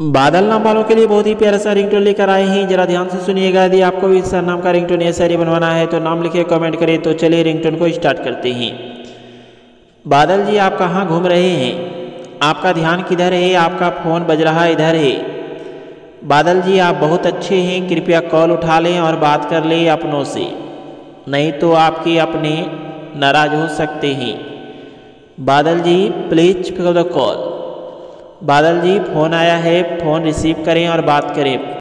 बादल नाम वालों के लिए बहुत ही प्यारा सा रिंगटोन लेकर आए हैं। जरा ध्यान से सुनिएगा, यदि आपको भी सर नाम का रिंगटोन ऐसा ही बनवाना है तो नाम लिखे कमेंट करें तो चलिए रिंगटोन को स्टार्ट करते हैं। बादल जी, आप कहाँ घूम रहे हैं? आपका ध्यान किधर है? आपका फ़ोन बज रहा इधर है। बादल जी, आप बहुत अच्छे हैं, कृपया कॉल उठा लें और बात कर लें अपनों से। नहीं तो आपके अपने नाराज़ हो सकते हैं। बादल जी प्लीज़ द कॉल बादल जी फ़ोन आया है फ़ोन रिसीव करें और बात करें।